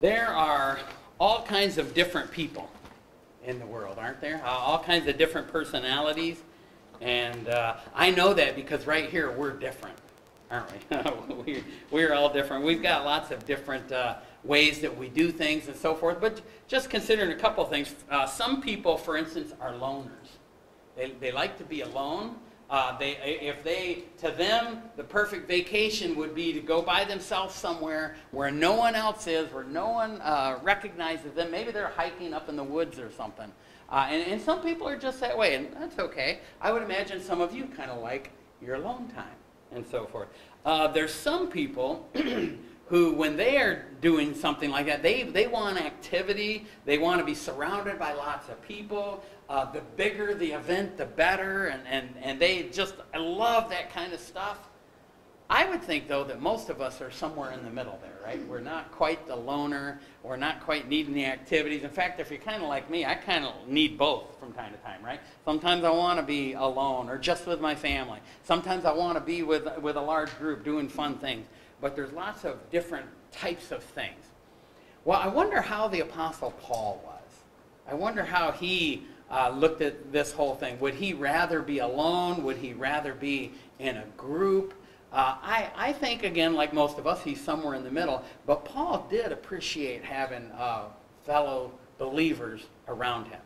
There are all kinds of different people in the world, aren't there? All kinds of different personalities. And uh, I know that because right here we're different, aren't we? we we're all different. We've got lots of different uh, ways that we do things and so forth. But just considering a couple things, uh, some people, for instance, are loners. They, they like to be alone. Uh, they, if they, to them, the perfect vacation would be to go by themselves somewhere where no one else is, where no one uh, recognizes them. Maybe they're hiking up in the woods or something. Uh, and, and some people are just that way, and that's okay. I would imagine some of you kind of like your alone time and so forth. Uh, there's some people who, when they are doing something like that, they, they want activity. They want to be surrounded by lots of people. Uh, the bigger the event, the better. And, and, and they just I love that kind of stuff. I would think, though, that most of us are somewhere in the middle there, right? We're not quite the loner. We're not quite needing the activities. In fact, if you're kind of like me, I kind of need both from time to time, right? Sometimes I want to be alone or just with my family. Sometimes I want to be with, with a large group doing fun things but there's lots of different types of things. Well, I wonder how the Apostle Paul was. I wonder how he uh, looked at this whole thing. Would he rather be alone? Would he rather be in a group? Uh, I, I think, again, like most of us, he's somewhere in the middle. But Paul did appreciate having uh, fellow believers around him.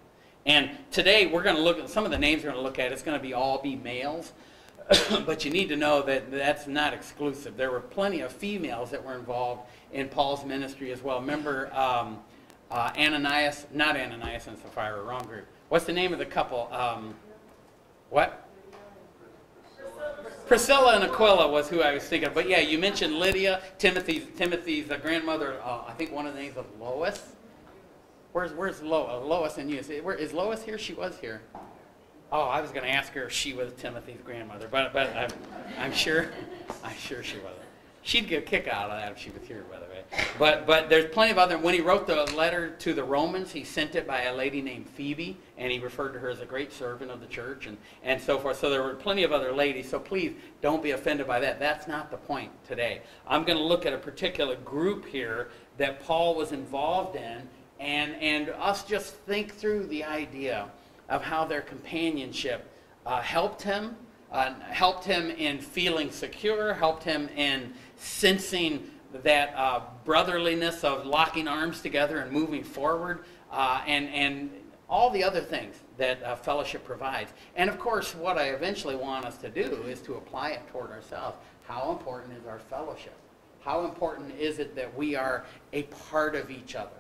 And today we're going to look at some of the names we're going to look at. It's going to be all be males. but you need to know that that's not exclusive. There were plenty of females that were involved in Paul's ministry as well. Remember um, uh, Ananias, not Ananias and Sapphira, wrong group. What's the name of the couple? Um, what? Priscilla and Aquila was who I was thinking of. But yeah, you mentioned Lydia, Timothy's, Timothy's uh, grandmother, uh, I think one of the names of Lois. Where's, where's Lois? Lois and you. Where, is Lois here? She was here. Oh, I was going to ask her if she was Timothy's grandmother, but but I'm, I'm sure, I'm sure she wasn't. She'd get a kick out of that if she was here, by the way. But but there's plenty of other. When he wrote the letter to the Romans, he sent it by a lady named Phoebe, and he referred to her as a great servant of the church, and and so forth. So there were plenty of other ladies. So please don't be offended by that. That's not the point today. I'm going to look at a particular group here that Paul was involved in, and and us just think through the idea of how their companionship uh, helped him, uh, helped him in feeling secure, helped him in sensing that uh, brotherliness of locking arms together and moving forward, uh, and, and all the other things that uh, fellowship provides. And of course, what I eventually want us to do is to apply it toward ourselves. How important is our fellowship? How important is it that we are a part of each other?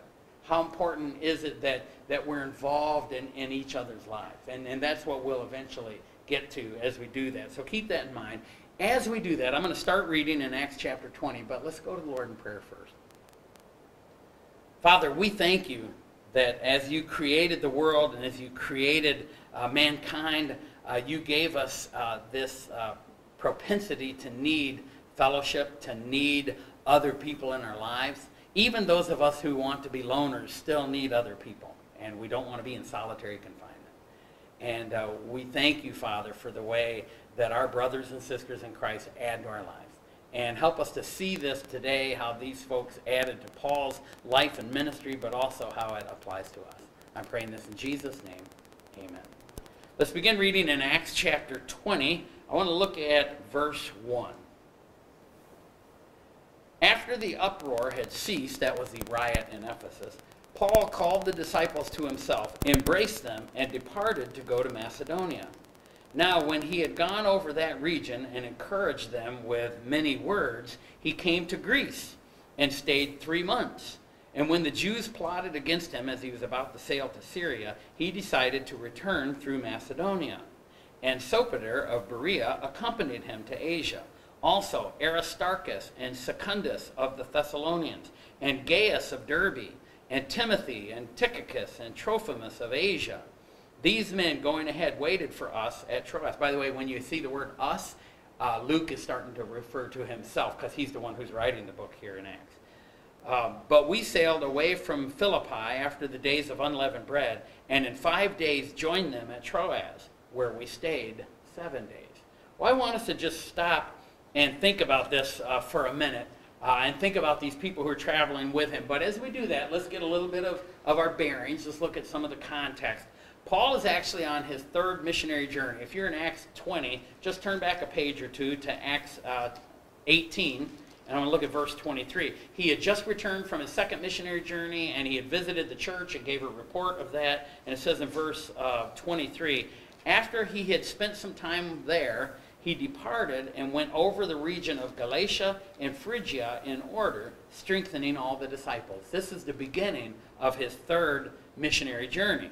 How important is it that that we're involved in, in each other's lives. And, and that's what we'll eventually get to as we do that. So keep that in mind. As we do that, I'm going to start reading in Acts chapter 20, but let's go to the Lord in prayer first. Father, we thank you that as you created the world and as you created uh, mankind, uh, you gave us uh, this uh, propensity to need fellowship, to need other people in our lives. Even those of us who want to be loners still need other people and we don't want to be in solitary confinement. And uh, we thank you, Father, for the way that our brothers and sisters in Christ add to our lives. And help us to see this today, how these folks added to Paul's life and ministry, but also how it applies to us. I'm praying this in Jesus' name. Amen. Let's begin reading in Acts chapter 20. I want to look at verse 1. After the uproar had ceased, that was the riot in Ephesus, Paul called the disciples to himself, embraced them, and departed to go to Macedonia. Now, when he had gone over that region and encouraged them with many words, he came to Greece and stayed three months. And when the Jews plotted against him as he was about to sail to Syria, he decided to return through Macedonia. And Sopater of Berea accompanied him to Asia. Also Aristarchus and Secundus of the Thessalonians, and Gaius of Derbe, and Timothy and Tychicus and Trophimus of Asia. These men going ahead waited for us at Troas. By the way, when you see the word us, uh, Luke is starting to refer to himself because he's the one who's writing the book here in Acts. Um, but we sailed away from Philippi after the days of unleavened bread, and in five days joined them at Troas, where we stayed seven days. Well, I want us to just stop and think about this uh, for a minute uh, and think about these people who are traveling with him. But as we do that, let's get a little bit of, of our bearings. Let's look at some of the context. Paul is actually on his third missionary journey. If you're in Acts 20, just turn back a page or two to Acts uh, 18, and I'm going to look at verse 23. He had just returned from his second missionary journey, and he had visited the church and gave a report of that. And it says in verse uh, 23 After he had spent some time there, he departed and went over the region of Galatia and Phrygia in order, strengthening all the disciples. This is the beginning of his third missionary journey.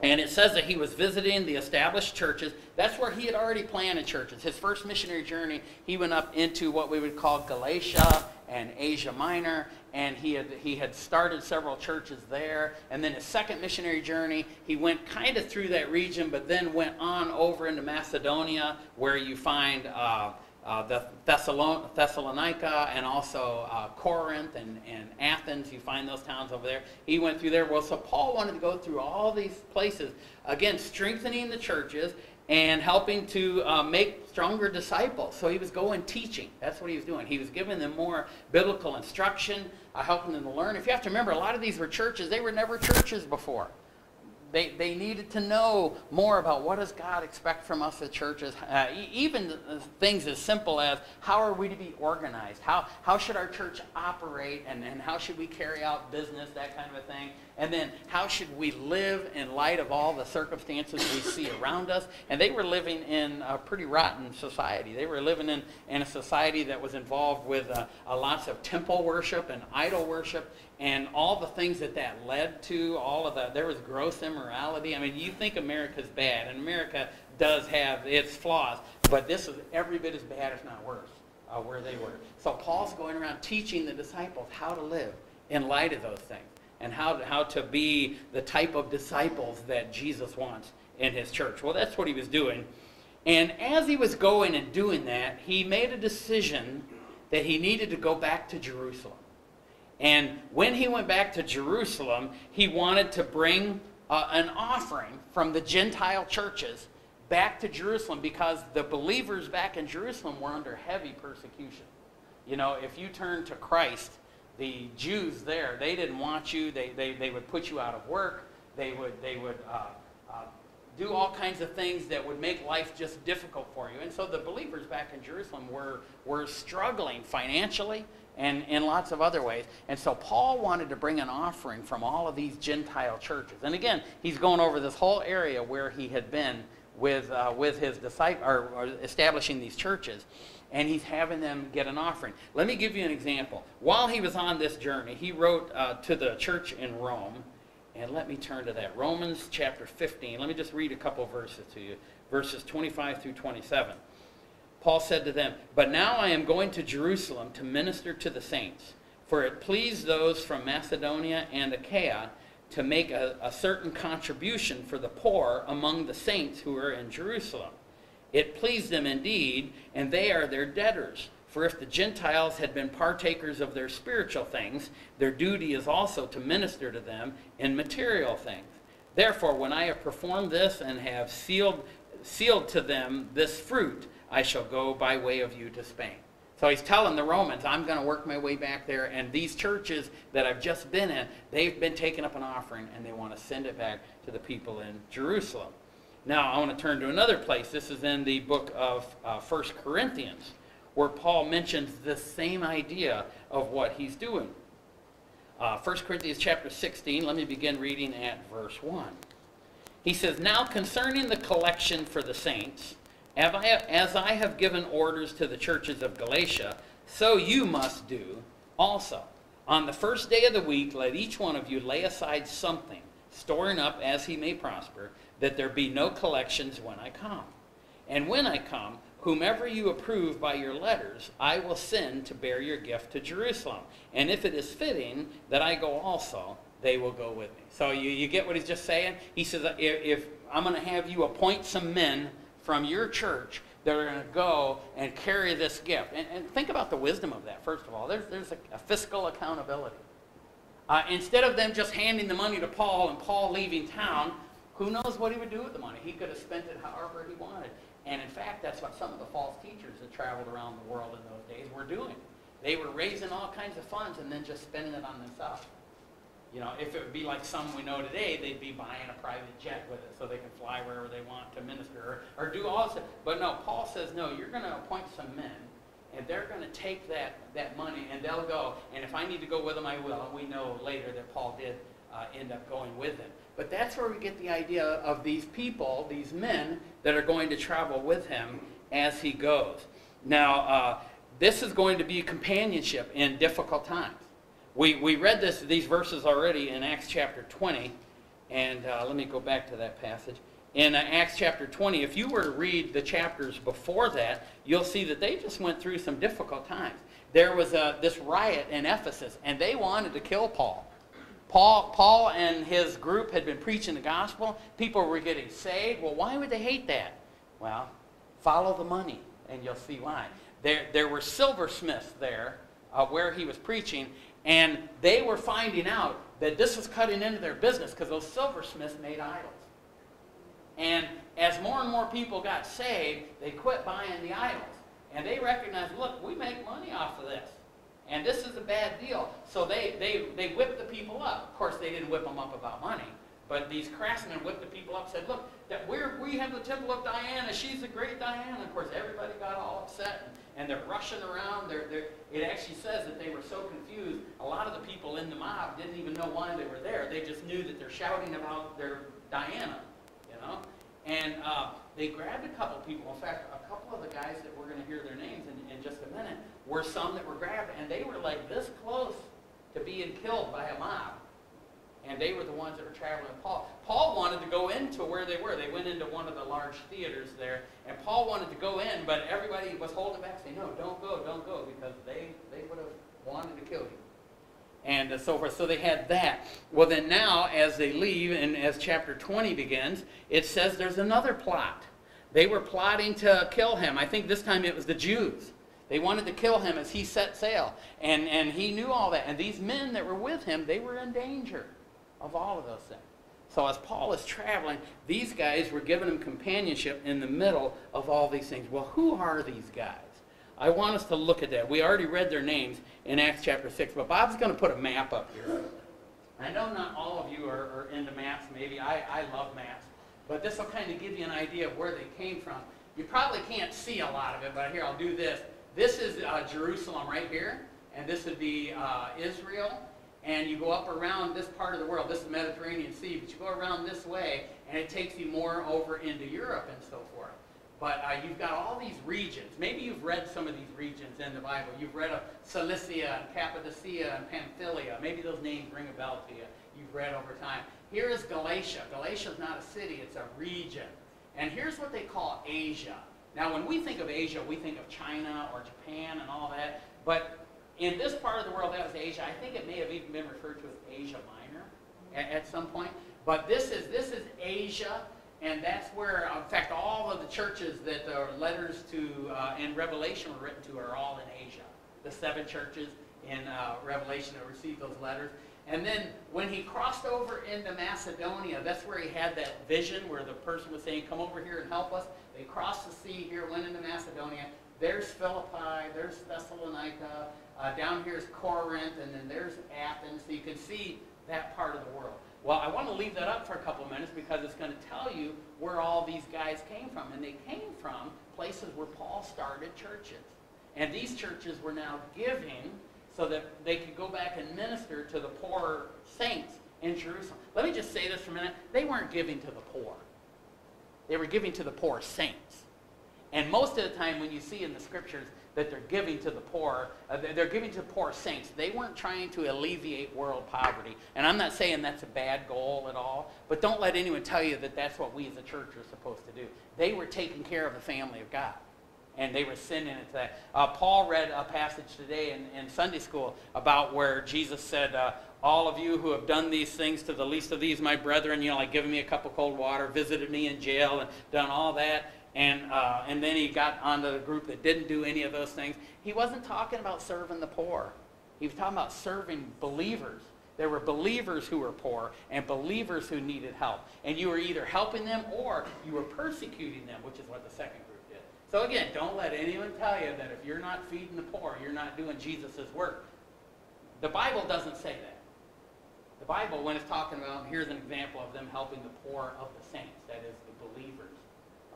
And it says that he was visiting the established churches. That's where he had already planted churches. His first missionary journey, he went up into what we would call Galatia and Asia Minor, and he had, he had started several churches there. And then his second missionary journey, he went kind of through that region, but then went on over into Macedonia, where you find uh, uh, the Thessalon- Thessalonica and also uh, Corinth and, and Athens. You find those towns over there. He went through there. Well, so Paul wanted to go through all these places, again, strengthening the churches and helping to uh, make stronger disciples. So he was going teaching. That's what he was doing. He was giving them more biblical instruction, uh, helping them to learn. If you have to remember, a lot of these were churches. They were never churches before. They, they needed to know more about what does God expect from us as churches. Uh, even things as simple as how are we to be organized? How, how should our church operate? And, and how should we carry out business? That kind of a thing. And then how should we live in light of all the circumstances we see around us? And they were living in a pretty rotten society. They were living in, in a society that was involved with uh, lots of temple worship and idol worship and all the things that that led to, all of that. There was gross immorality. I mean, you think America's bad, and America does have its flaws, but this is every bit as bad, if not worse, uh, where they were. So Paul's going around teaching the disciples how to live in light of those things and how to, how to be the type of disciples that Jesus wants in his church. Well, that's what he was doing. And as he was going and doing that, he made a decision that he needed to go back to Jerusalem. And when he went back to Jerusalem, he wanted to bring uh, an offering from the Gentile churches back to Jerusalem because the believers back in Jerusalem were under heavy persecution. You know, if you turn to Christ, the Jews there, they didn't want you. They, they, they would put you out of work. They would, they would uh, do all kinds of things that would make life just difficult for you. And so the believers back in Jerusalem were, were struggling financially and in lots of other ways. And so Paul wanted to bring an offering from all of these Gentile churches. And again, he's going over this whole area where he had been with, uh, with his disciples, or, or establishing these churches and he's having them get an offering. Let me give you an example. While he was on this journey, he wrote uh, to the church in Rome, and let me turn to that. Romans chapter 15. Let me just read a couple verses to you, verses 25 through 27. Paul said to them, But now I am going to Jerusalem to minister to the saints, for it pleased those from Macedonia and Achaia to make a, a certain contribution for the poor among the saints who are in Jerusalem. It pleased them indeed, and they are their debtors. For if the Gentiles had been partakers of their spiritual things, their duty is also to minister to them in material things. Therefore, when I have performed this and have sealed, sealed to them this fruit, I shall go by way of you to Spain. So he's telling the Romans, I'm going to work my way back there. And these churches that I've just been in, they've been taking up an offering and they want to send it back to the people in Jerusalem. Now, I want to turn to another place. This is in the book of uh, 1 Corinthians, where Paul mentions the same idea of what he's doing. Uh, 1 Corinthians chapter 16, let me begin reading at verse 1. He says, Now concerning the collection for the saints, as I have given orders to the churches of Galatia, so you must do also. On the first day of the week, let each one of you lay aside something, storing up as he may prosper, that there be no collections when I come. And when I come, whomever you approve by your letters, I will send to bear your gift to Jerusalem. And if it is fitting that I go also, they will go with me. So you, you get what he's just saying? He says, if, if I'm going to have you appoint some men from your church that are going to go and carry this gift. And, and, think about the wisdom of that, first of all. There's, there's a, a fiscal accountability. Uh, instead of them just handing the money to Paul and Paul leaving town, who knows what he would do with the money? He could have spent it however he wanted. And in fact, that's what some of the false teachers that traveled around the world in those days were doing. They were raising all kinds of funds and then just spending it on themselves. You know, if it would be like some we know today, they'd be buying a private jet with it so they can fly wherever they want to minister or, or do all this. But no, Paul says, no, you're going to appoint some men and they're going to take that, that money and they'll go. And if I need to go with them, I will. And we know later that Paul did uh, end up going with them. But that's where we get the idea of these people, these men, that are going to travel with him as he goes. Now, uh, this is going to be companionship in difficult times. We, we read this, these verses already in Acts chapter 20, and uh, let me go back to that passage. In uh, Acts chapter 20, if you were to read the chapters before that, you'll see that they just went through some difficult times. There was uh, this riot in Ephesus, and they wanted to kill Paul. Paul, Paul and his group had been preaching the gospel. People were getting saved. Well, why would they hate that? Well, follow the money, and you'll see why. There, there were silversmiths there uh, where he was preaching, and they were finding out that this was cutting into their business because those silversmiths made idols. And as more and more people got saved, they quit buying the idols. And they recognized, look, we make money off of this. And this is a bad deal. So they, they, they whipped the people up. Of course, they didn't whip them up about money. But these craftsmen whipped the people up said, look, that we're, we have the temple of Diana. She's the great Diana. Of course, everybody got all upset. And, and they're rushing around. They're, they're, it actually says that they were so confused. A lot of the people in the mob didn't even know why they were there. They just knew that they're shouting about their Diana, you know. And uh, they grabbed a couple people. In fact, a couple of the guys that we're going to hear their names in, in just a minute were some that were grabbed, and they were like this close to being killed by a mob. And they were the ones that were traveling with Paul. Paul wanted to go into where they were. They went into one of the large theaters there, and Paul wanted to go in, but everybody was holding back, saying, no, don't go, don't go, because they, they would have wanted to kill you. And so forth. So they had that. Well, then now, as they leave, and as chapter 20 begins, it says there's another plot. They were plotting to kill him. I think this time it was the Jews. They wanted to kill him as he set sail. And, and he knew all that. And these men that were with him, they were in danger of all of those things. So as Paul is traveling, these guys were giving him companionship in the middle of all these things. Well, who are these guys? I want us to look at that. We already read their names in Acts chapter 6, but Bob's going to put a map up here. I know not all of you are, are into maps, maybe. I, I love maps. But this will kind of give you an idea of where they came from. You probably can't see a lot of it, but here, I'll do this. This is uh, Jerusalem right here, and this would be uh, Israel, and you go up around this part of the world. This is the Mediterranean Sea, but you go around this way, and it takes you more over into Europe and so forth. But uh, you've got all these regions. Maybe you've read some of these regions in the Bible. You've read of Cilicia and Cappadocia and Pamphylia. Maybe those names ring a bell to you. You've read over time. Here is Galatia. Galatia is not a city, it's a region. And here's what they call Asia. Now, when we think of Asia, we think of China or Japan and all that. But in this part of the world, that was Asia. I think it may have even been referred to as Asia Minor at, at some point. But this is, this is Asia, and that's where, in fact, all of the churches that the letters to uh, in Revelation were written to are all in Asia. The seven churches in uh, Revelation that received those letters. And then when he crossed over into Macedonia, that's where he had that vision where the person was saying, come over here and help us. They crossed the sea here, went into Macedonia. There's Philippi, there's Thessalonica, uh, down here is Corinth, and then there's Athens. So you can see that part of the world. Well, I want to leave that up for a couple of minutes because it's going to tell you where all these guys came from. And they came from places where Paul started churches. And these churches were now giving so that they could go back and minister to the poor saints in Jerusalem. Let me just say this for a minute. They weren't giving to the poor. They were giving to the poor saints. And most of the time when you see in the scriptures that they're giving to the poor, uh, they're giving to poor saints. They weren't trying to alleviate world poverty. And I'm not saying that's a bad goal at all, but don't let anyone tell you that that's what we as a church are supposed to do. They were taking care of the family of God. And they were sending it to that. Uh, Paul read a passage today in, in Sunday school about where Jesus said, uh, all of you who have done these things to the least of these, my brethren, you know, like giving me a cup of cold water, visited me in jail, and done all that. And, uh, and then he got onto the group that didn't do any of those things. He wasn't talking about serving the poor. He was talking about serving believers. There were believers who were poor and believers who needed help. And you were either helping them or you were persecuting them, which is what the second group. So again, don't let anyone tell you that if you're not feeding the poor, you're not doing Jesus' work. The Bible doesn't say that. The Bible, when it's talking about, here's an example of them helping the poor of the saints, that is, the believers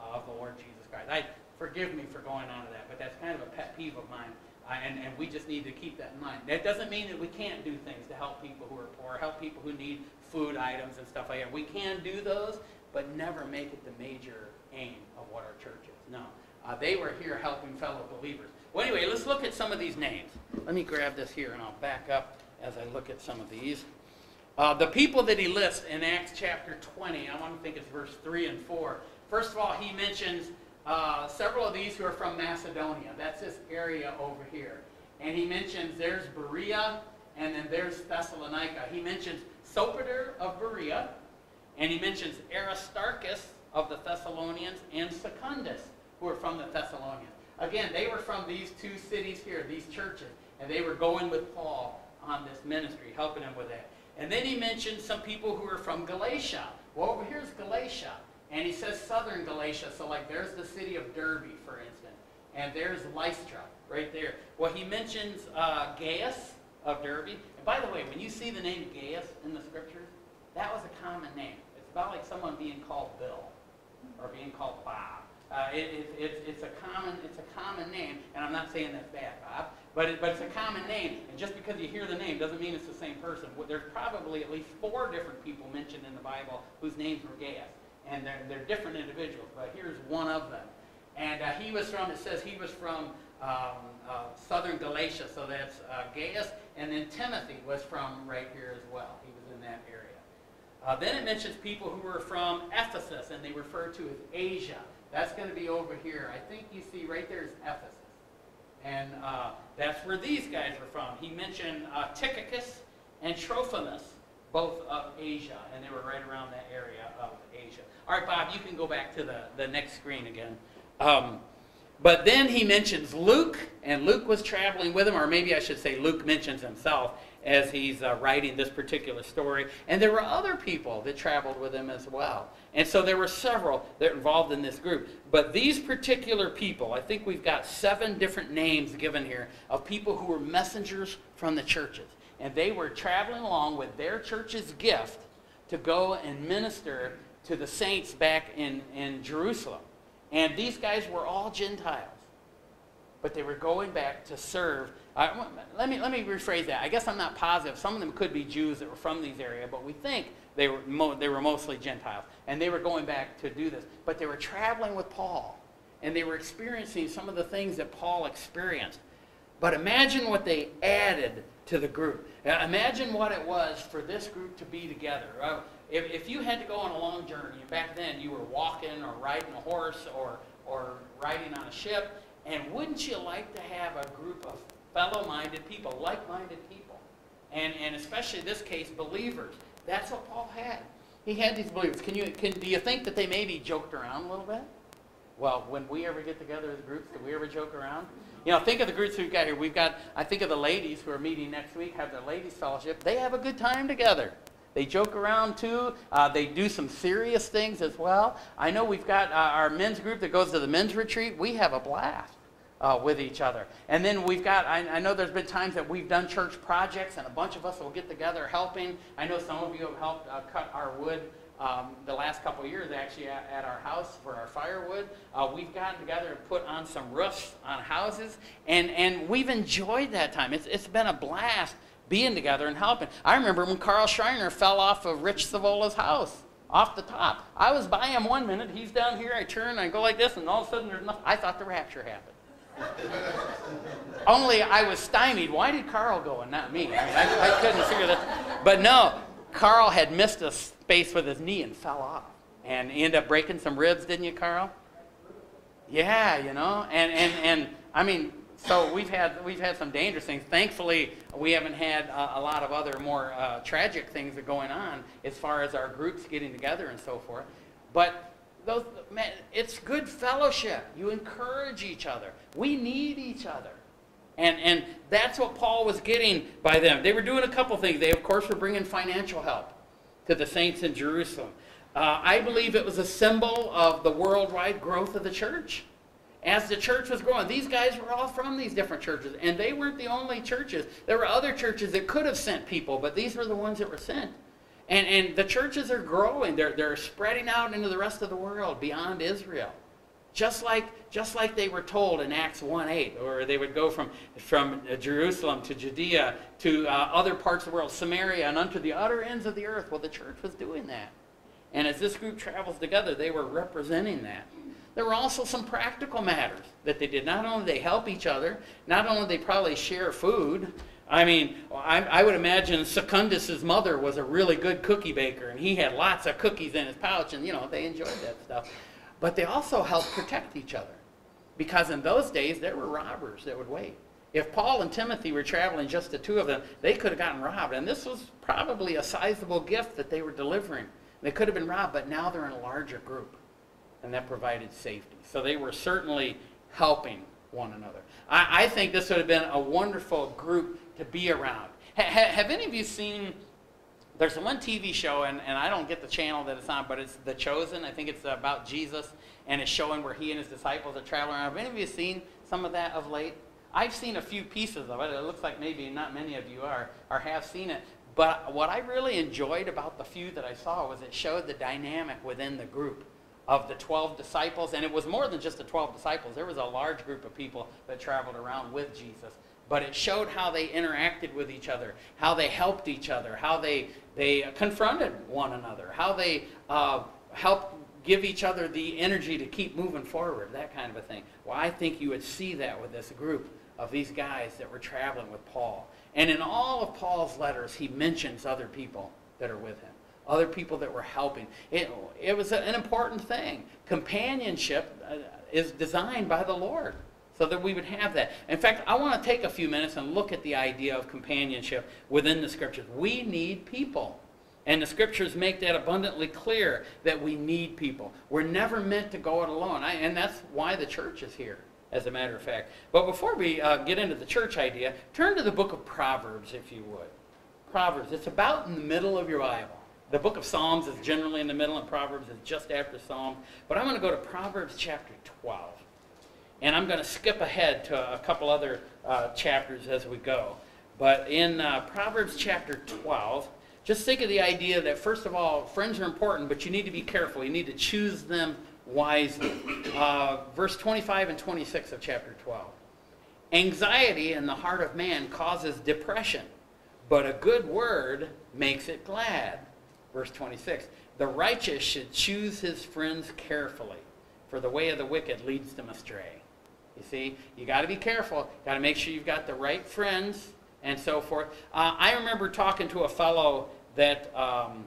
of the Lord Jesus Christ. I forgive me for going on to that, but that's kind of a pet peeve of mine, uh, and, and we just need to keep that in mind. That doesn't mean that we can't do things to help people who are poor, help people who need food items and stuff like that. We can do those, but never make it the major aim of what our church is. No. Uh, they were here helping fellow believers. Well, anyway, let's look at some of these names. Let me grab this here and I'll back up as I look at some of these. Uh, the people that he lists in Acts chapter 20, I want to think it's verse 3 and 4. First of all, he mentions uh, several of these who are from Macedonia. That's this area over here. And he mentions there's Berea and then there's Thessalonica. He mentions Sopater of Berea, and he mentions Aristarchus of the Thessalonians and Secundus, who are from the Thessalonians. Again, they were from these two cities here, these churches, and they were going with Paul on this ministry, helping him with that. And then he mentioned some people who are from Galatia. Well, over here's Galatia. And he says southern Galatia. So, like, there's the city of Derbe, for instance. And there's Lystra, right there. Well, he mentions uh, Gaius of Derbe. And by the way, when you see the name Gaius in the scriptures, that was a common name. It's about like someone being called Bill or being called Bob. Uh, it, it, it, it's, a common, it's a common name, and I'm not saying that's bad, Bob, but, it, but it's a common name, and just because you hear the name doesn't mean it's the same person. There's probably at least four different people mentioned in the Bible whose names were Gaius, and they're, they're different individuals, but here's one of them. And uh, he was from, it says he was from um, uh, southern Galatia, so that's uh, Gaius, and then Timothy was from right here as well. He was in that area. Uh, then it mentions people who were from Ephesus, and they refer to as Asia. That's going to be over here. I think you see right there is Ephesus. And uh, that's where these guys were from. He mentioned uh, Tychicus and Trophimus, both of Asia, and they were right around that area of Asia. All right, Bob, you can go back to the, the next screen again. Um, but then he mentions Luke, and Luke was traveling with him, or maybe I should say Luke mentions himself as he's uh, writing this particular story. And there were other people that traveled with him as well. And so there were several that were involved in this group. But these particular people, I think we've got seven different names given here of people who were messengers from the churches. And they were traveling along with their church's gift to go and minister to the saints back in, in Jerusalem. And these guys were all Gentiles. But they were going back to serve uh, let, me, let me rephrase that. I guess I'm not positive. Some of them could be Jews that were from these areas, but we think they were, they were mostly Gentiles. And they were going back to do this. But they were traveling with Paul, and they were experiencing some of the things that Paul experienced. But imagine what they added to the group. imagine what it was for this group to be together. Uh, if, if you had to go on a long journey, back then you were walking or riding a horse or, or riding on a ship, and wouldn't you like to have a group of fellow-minded people, like-minded people. And, and especially in this case, believers. That's what Paul had. He had these believers. Can you, can, do you think that they maybe joked around a little bit? Well, when we ever get together as groups, do we ever joke around? You know, think of the groups we've got here. We've got, I think of the ladies who are meeting next week, have their ladies' fellowship. They have a good time together. They joke around too. Uh, they do some serious things as well. I know we've got uh, our men's group that goes to the men's retreat. We have a blast uh, with each other. And then we've got, I, I, know there's been times that we've done church projects and a bunch of us will get together helping. I know some of you have helped uh, cut our wood um, the last couple years actually at, at our house for our firewood. Uh, we've gotten together and put on some roofs on houses and, and we've enjoyed that time. It's, it's been a blast being together and helping. I remember when Carl Schreiner fell off of Rich Savola's house off the top. I was by him one minute, he's down here, I turn, I go like this, and all of a sudden there's nothing. I thought the rapture happened. Only I was stymied. Why did Carl go and not me? I, mean, I, I couldn't figure that. But no, Carl had missed a space with his knee and fell off. And he ended up breaking some ribs, didn't you, Carl? Yeah, you know. And, and, and I mean, so we've had, we've had some dangerous things. Thankfully, we haven't had a lot of other more uh, tragic things going on as far as our groups getting together and so forth. But those, man, it's good fellowship. You encourage each other. We need each other. And, and that's what Paul was getting by them. They were doing a couple things. They, of course, were bringing financial help to the saints in Jerusalem. Uh, I believe it was a symbol of the worldwide growth of the church. as the church was growing, these guys were all from these different churches, and they weren't the only churches. There were other churches that could have sent people, but these were the ones that were sent. And, and the churches are growing. They're, they're spreading out into the rest of the world beyond Israel. Just like, just like they were told in Acts 1.8, or they would go from, from Jerusalem to Judea to uh, other parts of the world, Samaria, and unto the utter ends of the earth. Well, the church was doing that. And as this group travels together, they were representing that. There were also some practical matters that they did. Not only they help each other, not only they probably share food. I mean, I, I would imagine Secundus's mother was a really good cookie baker, and he had lots of cookies in his pouch, and you know they enjoyed that stuff. But they also helped protect each other, because in those days there were robbers that would wait. If Paul and Timothy were traveling, just the two of them, they could have gotten robbed, and this was probably a sizable gift that they were delivering. They could have been robbed, but now they're in a larger group and that provided safety. So they were certainly helping one another. I, I think this would have been a wonderful group to be around. Ha, have any of you seen? There's one TV show, and, and I don't get the channel that it's on, but it's The Chosen. I think it's about Jesus, and it's showing where he and his disciples are traveling around. Have any of you seen some of that of late? I've seen a few pieces of it. It looks like maybe not many of you are or have seen it. But what I really enjoyed about the few that I saw was it showed the dynamic within the group of the 12 disciples. And it was more than just the 12 disciples, there was a large group of people that traveled around with Jesus. But it showed how they interacted with each other, how they helped each other, how they, they confronted one another, how they uh, helped give each other the energy to keep moving forward, that kind of a thing. Well, I think you would see that with this group of these guys that were traveling with Paul. And in all of Paul's letters, he mentions other people that are with him other people that were helping. It, it was an important thing. Companionship uh, is designed by the Lord so that we would have that. In fact, I want to take a few minutes and look at the idea of companionship within the scriptures. We need people. And the scriptures make that abundantly clear that we need people. We're never meant to go it alone. I, and that's why the church is here, as a matter of fact. But before we uh, get into the church idea, turn to the book of Proverbs, if you would. Proverbs. It's about in the middle of your Bible. The book of Psalms is generally in the middle, and Proverbs is just after Psalms. But I'm going to go to Proverbs chapter 12. And I'm going to skip ahead to a couple other uh, chapters as we go. But in uh, Proverbs chapter 12, just think of the idea that, first of all, friends are important, but you need to be careful. You need to choose them wisely. Uh, verse 25 and 26 of chapter 12. Anxiety in the heart of man causes depression, but a good word makes it glad. Verse 26 The righteous should choose his friends carefully, for the way of the wicked leads them astray. You see, you got to be careful. Got to make sure you've got the right friends and so forth. Uh, I remember talking to a fellow that um,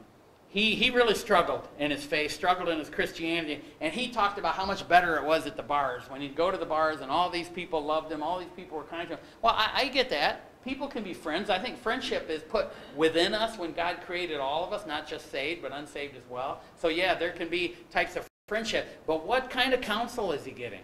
he, he really struggled in his faith, struggled in his Christianity, and he talked about how much better it was at the bars when he'd go to the bars and all these people loved him, all these people were kind to him. Well, I, I get that people can be friends. I think friendship is put within us when God created all of us, not just saved, but unsaved as well. So, yeah, there can be types of friendship. But what kind of counsel is he getting?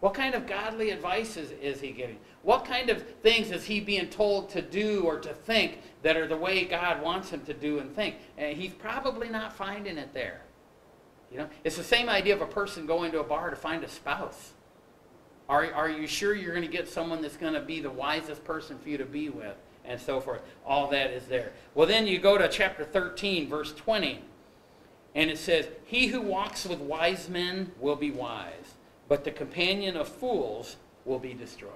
What kind of godly advice is, is he getting? What kind of things is he being told to do or to think that are the way God wants him to do and think? And he's probably not finding it there. You know, it's the same idea of a person going to a bar to find a spouse. Are, are you sure you're going to get someone that's going to be the wisest person for you to be with? And so forth. All that is there. Well, then you go to chapter 13, verse 20. And it says, He who walks with wise men will be wise, but the companion of fools will be destroyed.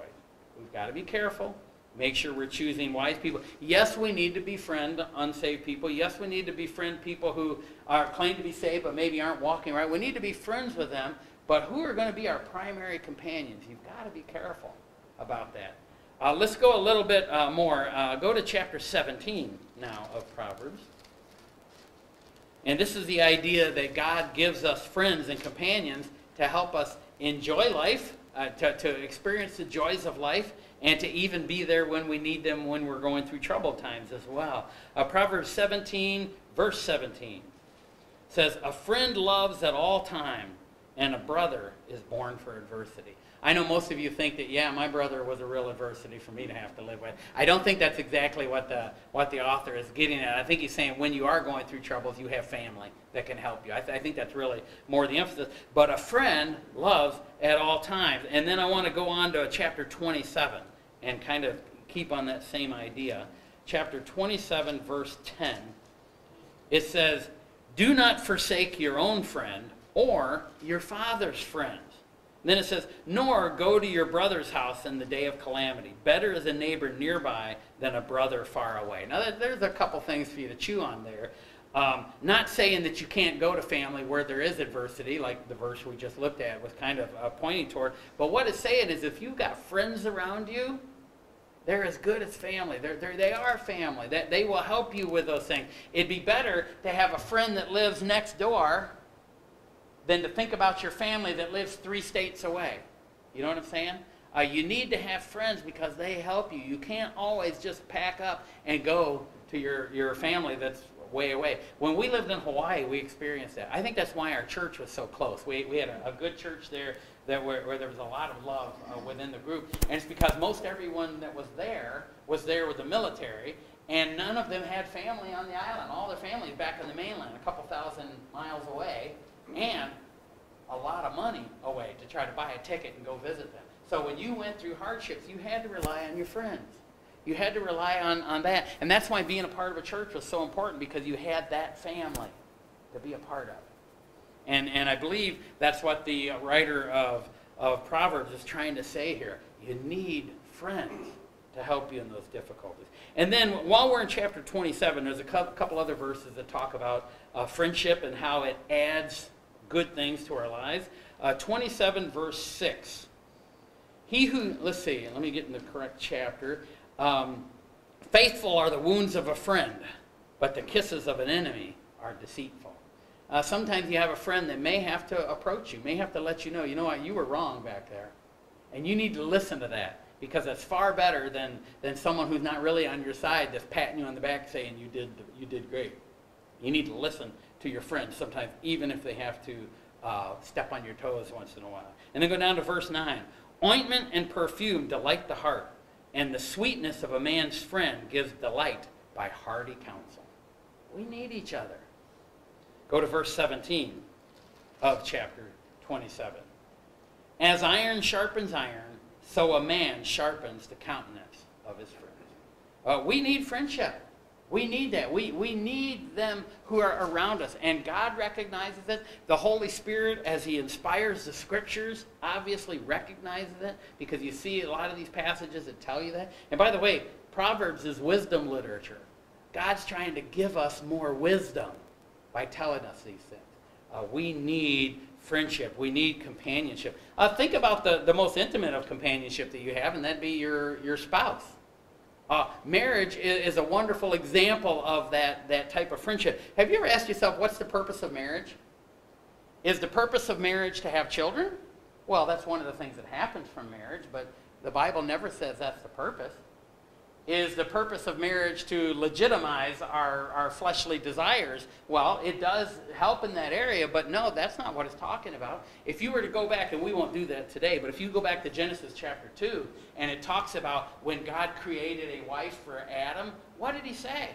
We've got to be careful. Make sure we're choosing wise people. Yes, we need to befriend unsaved people. Yes, we need to befriend people who are claim to be saved but maybe aren't walking right. We need to be friends with them but who are going to be our primary companions? You've got to be careful about that. Uh, let's go a little bit uh, more. Uh, go to chapter 17 now of Proverbs. And this is the idea that God gives us friends and companions to help us enjoy life, uh, to, to experience the joys of life, and to even be there when we need them when we're going through troubled times as well. Uh, Proverbs 17, verse 17 says, A friend loves at all time, and a brother is born for adversity. I know most of you think that, yeah, my brother was a real adversity for me to have to live with. I don't think that's exactly what the, what the author is getting at. I think he's saying when you are going through troubles, you have family that can help you. I, th- I think that's really more the emphasis. But a friend loves at all times. And then I want to go on to chapter 27 and kind of keep on that same idea. Chapter 27, verse 10. It says, Do not forsake your own friend or your father's then it says, Nor go to your brother's house in the day of calamity. Better is a neighbor nearby than a brother far away. Now, there's a couple things for you to chew on there. Um, not saying that you can't go to family where there is adversity, like the verse we just looked at was kind of uh, pointing toward. But what it's saying is if you've got friends around you, they're as good as family. They're, they're, they are family. That they will help you with those things. It'd be better to have a friend that lives next door than to think about your family that lives three states away. You know what I'm saying? Uh, you need to have friends because they help you. You can't always just pack up and go to your, your family that's way away. When we lived in Hawaii, we experienced that. I think that's why our church was so close. We, we had a, a good church there that where, where, there was a lot of love uh, within the group. And it's because most everyone that was there was there with the military, and none of them had family on the island. All their families back on the mainland, a couple thousand miles away and a lot of money away to try to buy a ticket and go visit them. So when you went through hardships, you had to rely on your friends. You had to rely on, on that. And that's why being a part of a church was so important because you had that family to be a part of. And, and I believe that's what the writer of, of Proverbs is trying to say here. You need friends to help you in those difficulties. And then while we're in chapter 27, there's a couple other verses that talk about uh, friendship and how it adds good things to our lives. Uh, 27, verse 6. He who, let's see, let me get in the correct chapter. Um, Faithful are the wounds of a friend, but the kisses of an enemy are deceitful. Uh, sometimes you have a friend that may have to approach you, may have to let you know, you know what, you were wrong back there. And you need to listen to that because it's far better than, than someone who's not really on your side that's patting you on the back saying you did, you did great. You need to listen to your friends sometimes, even if they have to uh, step on your toes once in a while. And then go down to verse 9. Ointment and perfume delight the heart, and the sweetness of a man's friend gives delight by hearty counsel. We need each other. Go to verse 17 of chapter 27. As iron sharpens iron, so a man sharpens the countenance of his friends. Uh, we need friendship. We need that. We, we need them who are around us. And God recognizes it. The Holy Spirit, as He inspires the Scriptures, obviously recognizes it because you see a lot of these passages that tell you that. And by the way, Proverbs is wisdom literature. God's trying to give us more wisdom by telling us these things. Uh, we need friendship. We need companionship. Uh, think about the, the most intimate of companionship that you have, and that'd be your, your spouse. Uh, marriage is, is, a wonderful example of that, that type of friendship. Have you ever asked yourself, what's the purpose of marriage? Is the purpose of marriage to have children? Well, that's one of the things that happens from marriage, but the Bible never says that's the purpose is the purpose of marriage to legitimize our, our fleshly desires. Well, it does help in that area, but no, that's not what it's talking about. If you were to go back, and we won't do that today, but if you go back to Genesis chapter 2, and it talks about when God created a wife for Adam, what did he say?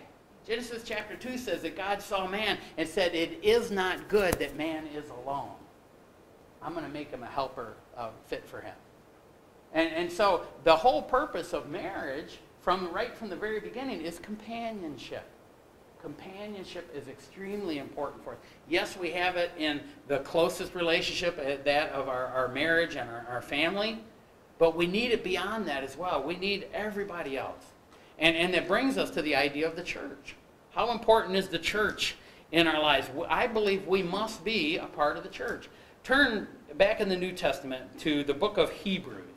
Genesis chapter 2 says that God saw man and said, It is not good that man is alone. I'm going to make him a helper uh, fit for him. And, and so the whole purpose of marriage from right from the very beginning is companionship. Companionship is extremely important for us. Yes, we have it in the closest relationship, uh, that of our, our marriage and our, our family, but we need it beyond that as well. We need everybody else. And, and that brings us to the idea of the church. How important is the church in our lives? I believe we must be a part of the church. Turn back in the New Testament to the book of Hebrews.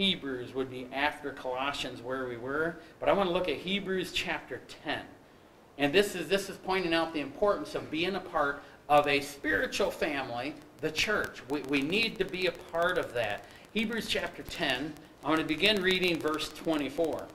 Hebrews would be after Colossians where we were. But I want to look at Hebrews chapter 10. And this is, this is pointing out the importance of being a part of a spiritual family, the church. We, we need to be a part of that. Hebrews chapter 10, I'm going to begin reading verse 24.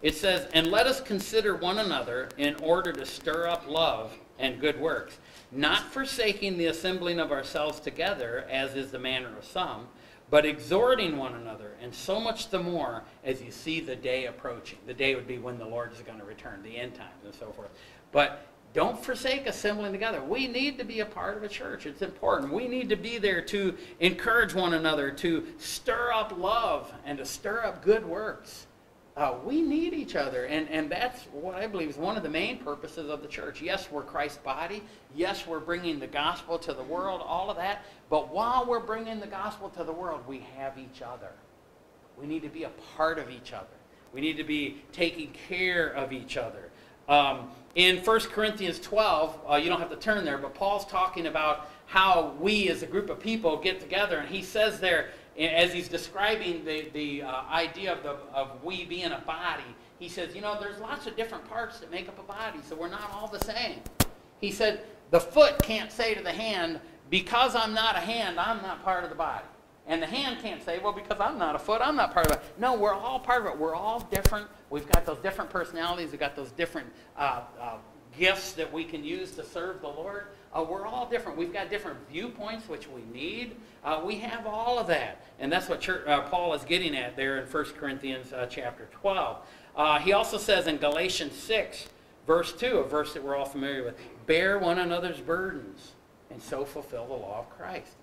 It says, And let us consider one another in order to stir up love and good works, not forsaking the assembling of ourselves together, as is the manner of some, but exhorting one another, and so much the more as you see the day approaching. The day would be when the Lord is going to return, the end times and so forth. But don't forsake assembling together. We need to be a part of a church. It's important. We need to be there to encourage one another, to stir up love, and to stir up good works. Uh, we need each other, and, and that's what I believe is one of the main purposes of the church. Yes, we're Christ's body. Yes, we're bringing the gospel to the world, all of that. But while we're bringing the gospel to the world, we have each other. We need to be a part of each other. We need to be taking care of each other. Um, in 1 Corinthians 12, uh, you don't have to turn there, but Paul's talking about how we as a group of people get together, and he says there, as he's describing the, the uh, idea of, the, of we being a body, he says, you know, there's lots of different parts that make up a body, so we're not all the same. He said, the foot can't say to the hand, because I'm not a hand, I'm not part of the body. And the hand can't say, well, because I'm not a foot, I'm not part of it. No, we're all part of it. We're all different. We've got those different personalities. We've got those different uh, uh, gifts that we can use to serve the Lord. Uh, we're all different. We've got different viewpoints, which we need. Uh, we have all of that. And that's what church, uh, Paul is getting at there in 1 Corinthians uh, chapter 12. he also says in Galatians 6, verse 2, a verse that we're all familiar with, bear one another's burdens and so fulfill the law of Christ.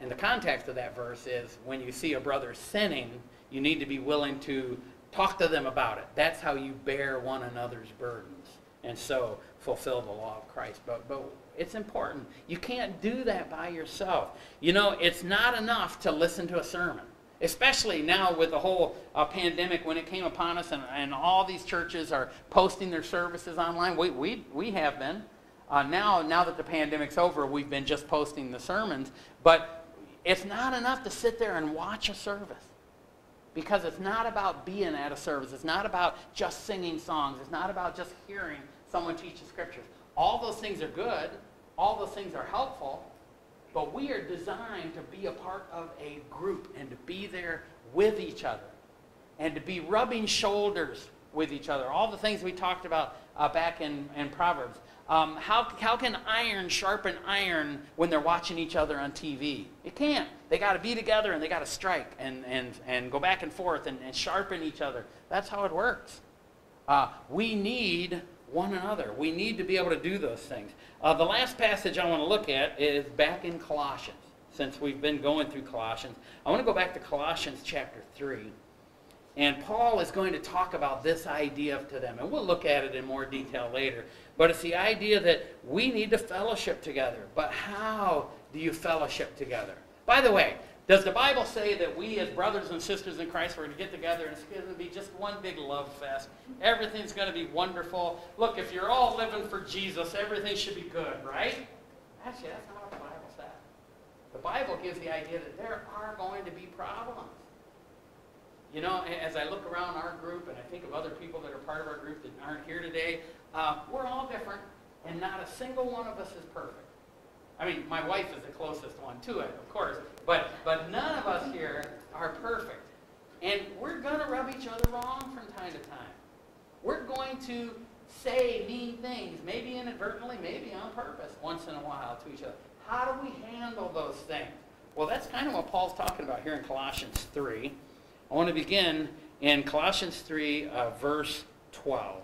And the context of that verse is when you see a brother sinning, you need to be willing to talk to them about it. That's how you bear one another's burdens and so fulfill the law of Christ. But, but it's important. You can't do that by yourself. You know, it's not enough to listen to a sermon, especially now with the whole uh, pandemic when it came upon us and, and all these churches are posting their services online. We, we, we have been. Uh, now, now that the pandemic's over, we've been just posting the sermons. But it's not enough to sit there and watch a service because it's not about being at a service. It's not about just singing songs. It's not about just hearing someone teach the scriptures. All those things are good. All those things are helpful. But we are designed to be a part of a group and to be there with each other and to be rubbing shoulders with each other. All the things we talked about uh, back in, in Proverbs. Um, how, how can iron sharpen iron when they're watching each other on TV? It can't. They got to be together and they got to strike and, and, and go back and forth and, and sharpen each other. That's how it works. Uh, we need one another. We need to be able to do those things. Uh, the last passage I want to look at is back in Colossians, since we've been going through Colossians. I want to go back to Colossians chapter 3. And Paul is going to talk about this idea to them. And we'll look at it in more detail later. But it's the idea that we need to fellowship together. But how do you fellowship together? By the way, does the Bible say that we as brothers and sisters in Christ are going to get together and it's going to be just one big love fest? Everything's going to be wonderful. Look, if you're all living for Jesus, everything should be good, right? Actually, that's not what the Bible says. The Bible gives the idea that there are going to be problems. You know, as I look around our group and I think of other people that are part of our group that aren't here today, uh, we're all different, and not a single one of us is perfect. I mean, my wife is the closest one to it, of course, but, but none of us here are perfect. And we're going to rub each other wrong from time to time. We're going to say mean things, maybe inadvertently, maybe on purpose, once in a while to each other. How do we handle those things? Well, that's kind of what Paul's talking about here in Colossians 3. I want to begin in Colossians 3, uh, verse 12.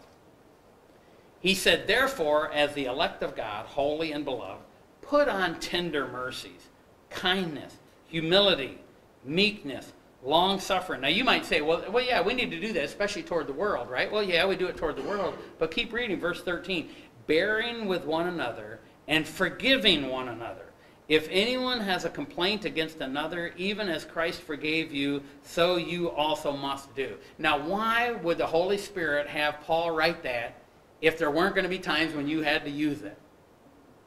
He said, Therefore, as the elect of God, holy and beloved, put on tender mercies, kindness, humility, meekness, long suffering. Now, you might say, well, well, yeah, we need to do that, especially toward the world, right? Well, yeah, we do it toward the world. But keep reading, verse 13. Bearing with one another and forgiving one another. If anyone has a complaint against another, even as Christ forgave you, so you also must do. Now, why would the Holy Spirit have Paul write that if there weren't going to be times when you had to use it.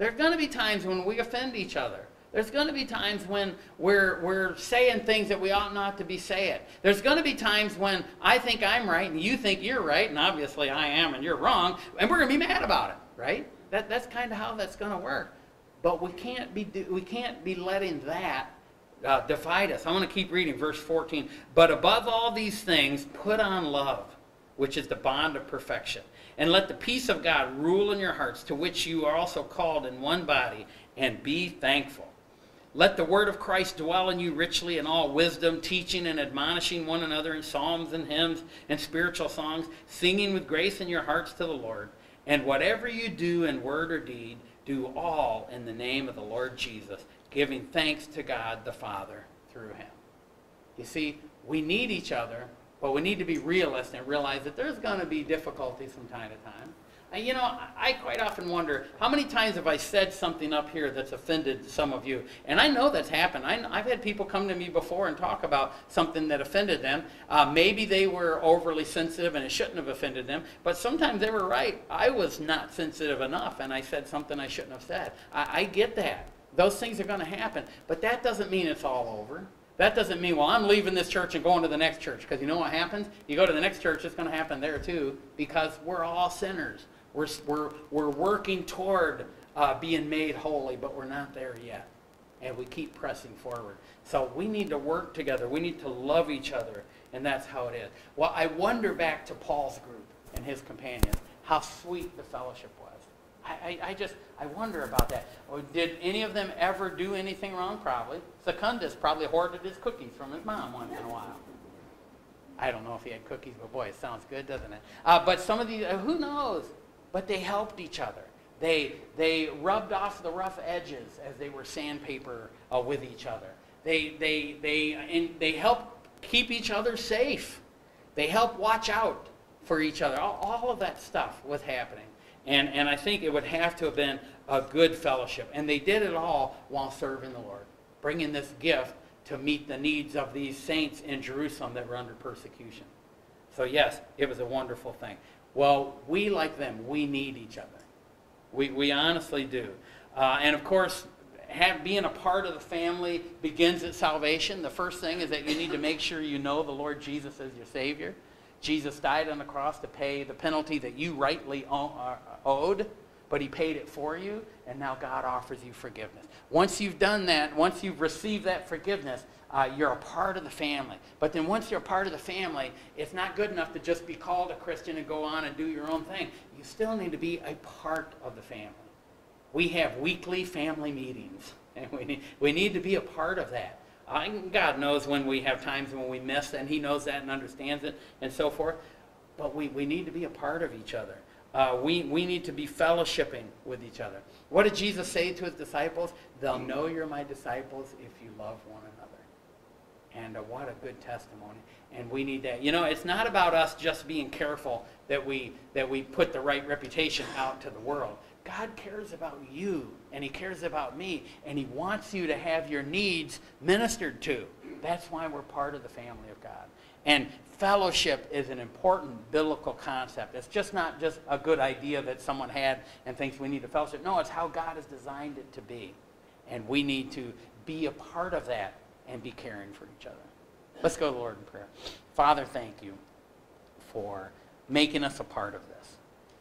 There's going to be times when we offend each other. There's going to be times when we're, we're saying things that we ought not to be saying. There's going to be times when I think I'm right and you think you're right, and obviously I am and you're wrong, and we're going to be mad about it, right? That, that's kind of how that's going to work. But we can't be, we can't be letting that uh, divide us. I want to keep reading verse 14. But above all these things, put on love which is the bond of perfection. And let the peace of God rule in your hearts, to which you are also called in one body, and be thankful. Let the word of Christ dwell in you richly in all wisdom, teaching and admonishing one another in psalms and hymns and spiritual songs, singing with grace in your hearts to the Lord. And whatever you do in word or deed, do all in the name of the Lord Jesus, giving thanks to God the Father through him. You see, we need each other, but we need to be realists and realize that there's going to be difficulties from time to time. And you know, I quite often wonder how many times have I said something up here that's offended some of you? And I know that's happened. I, have had people come to me before and talk about something that offended them. Uh, maybe they were overly sensitive and it shouldn't have offended them, but sometimes they were right. I was not sensitive enough and I said something I shouldn't have said. I, I get that. Those things are going to happen, but that doesn't mean it's all over. That doesn't mean, well, I'm leaving this church and going to the next church. Because you know what happens? You go to the next church, it's going to happen there too. Because we're all sinners. We're, we're, we're working toward uh, being made holy, but we're not there yet. And we keep pressing forward. So we need to work together. We need to love each other. And that's how it is. Well, I wonder back to Paul's group and his companions, how sweet the fellowship was. I, I, I just, I wonder about that. Did any of them ever do anything wrong? Probably. Secundus probably hoarded his cookies from his mom once in a while. I don't know if he had cookies, but boy, it sounds good, doesn't it? Uh, but some of these, uh, who knows? but they helped each other. They, they rubbed off the rough edges as they were sandpaper uh, with each other. They, they, they, and they helped keep each other safe. They helped watch out for each other. All, all of that stuff was happening. And, and I think it would have to have been a good fellowship. And they did it all while serving the Lord, bringing this gift to meet the needs of these saints in Jerusalem that were under persecution. So, yes, it was a wonderful thing. Well, we, like them, we need each other. We, we honestly do. Uh, and of course, have, being a part of the family begins at salvation. The first thing is that you need to make sure you know the Lord Jesus as your Savior. Jesus died on the cross to pay the penalty that you rightly uh, owed, but He paid it for you, and now God offers you forgiveness. Once you've done that, once you've received that forgiveness, uh, you're a part of the family. But then once you're a part of the family, it's not good enough to just be called a Christian and go on and do your own thing. You still need to be a part of the family. We have weekly family meetings, and we need, we need to be a part of that. Uh, God knows when we have times when we miss, and He knows that and understands it, and so forth. But we, we need to be a part of each other. Uh, we, we need to be fellowshipping with each other. What did Jesus say to his disciples? They'll know you're my disciples if you love one another. And uh, what a good testimony. And we need that. You know, it's not about us just being careful that we, that we put the right reputation out to the world. God cares about you, and He cares about me, and He wants you to have your needs ministered to. That's why we're part of the family of God. And fellowship is an important biblical concept. It's just not just a good idea that someone had and thinks we need to fellowship. No, it's how God has designed it to be. And we need to be a part of that and be caring for each other. Let's go to the Lord in prayer. Father, thank you for making us a part of this.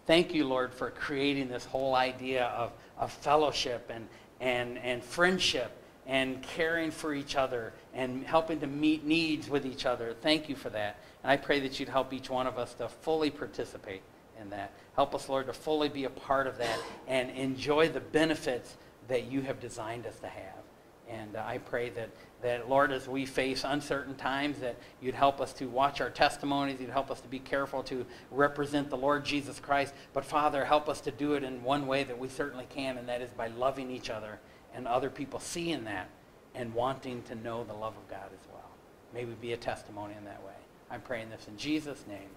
Thank you, Lord, for creating this whole idea of, of fellowship and, and, and friendship and caring for each other and helping to meet needs with each other. Thank you for that. And I pray that you'd help each one of us to fully participate in that. Help us, Lord, to fully be a part of that and enjoy the benefits that you have designed us to have. And uh, I pray that that, Lord, as we face uncertain times, that you'd help us to watch our testimonies. You'd help us to be careful to represent the Lord Jesus Christ. But, Father, help us to do it in one way that we certainly can, and that is by loving each other and other people seeing that and wanting to know the love of God as well. May we be a testimony in that way. I'm praying this in Jesus' name.